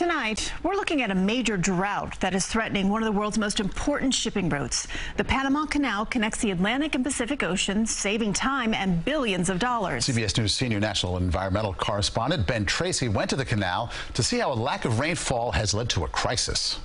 Tonight, we're looking at a major drought that is threatening one of the world's most important shipping routes. The Panama Canal connects the Atlantic and Pacific Oceans, saving time and billions of dollars. CBS News senior national environmental correspondent Ben Tracy went to the canal to see how a lack of rainfall has led to a crisis.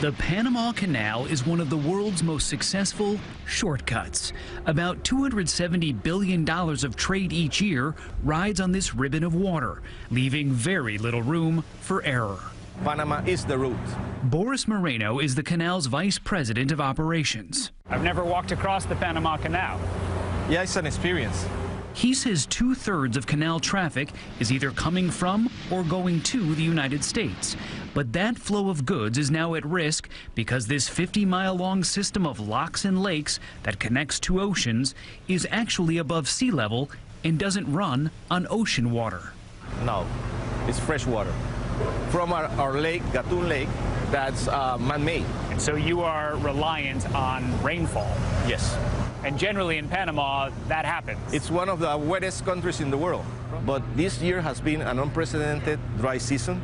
The Panama Canal is one of the world's most successful shortcuts. About $270 billion of trade each year rides on this ribbon of water, leaving very little room for error. Panama is the route. Boris Moreno is the canal's vice president of operations. I've never walked across the Panama Canal. Yeah, it's an experience. He says two thirds of canal traffic is either coming from or going to the United States. But that flow of goods is now at risk because this 50 mile long system of locks and lakes that connects two oceans is actually above sea level and doesn't run on ocean water. No, it's fresh water. From our, our lake, Gatun Lake, that's uh, man made. So you are reliant on rainfall. Yes. And generally in Panama, that happens. It's one of the wettest countries in the world. But this year has been an unprecedented dry season.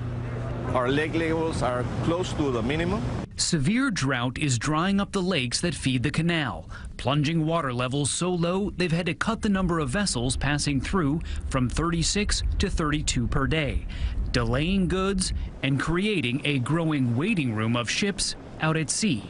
Our lake levels are close to the minimum. Severe drought is drying up the lakes that feed the canal, plunging water levels so low they've had to cut the number of vessels passing through from 36 to 32 per day, delaying goods and creating a growing waiting room of ships out at sea.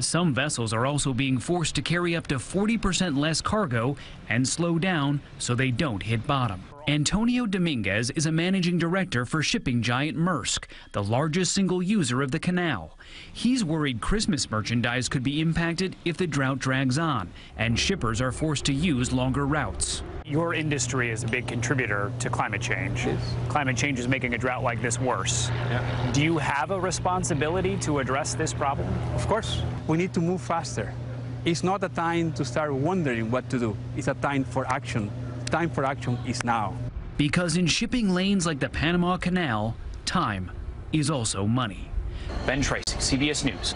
Some vessels are also being forced to carry up to 40% less cargo and slow down so they don't hit bottom. Antonio Dominguez is a managing director for shipping giant Maersk, the largest single user of the canal. He's worried Christmas merchandise could be impacted if the drought drags on and shippers are forced to use longer routes. Your industry is a big contributor to climate change. Climate change is making a drought like this worse. Yeah. Do you have a responsibility to address this problem? Of course. We need to move faster. It's not a time to start wondering what to do. It's a time for action. Time for action is now. Because in shipping lanes like the Panama Canal, time is also money. Ben Tracy, CBS News.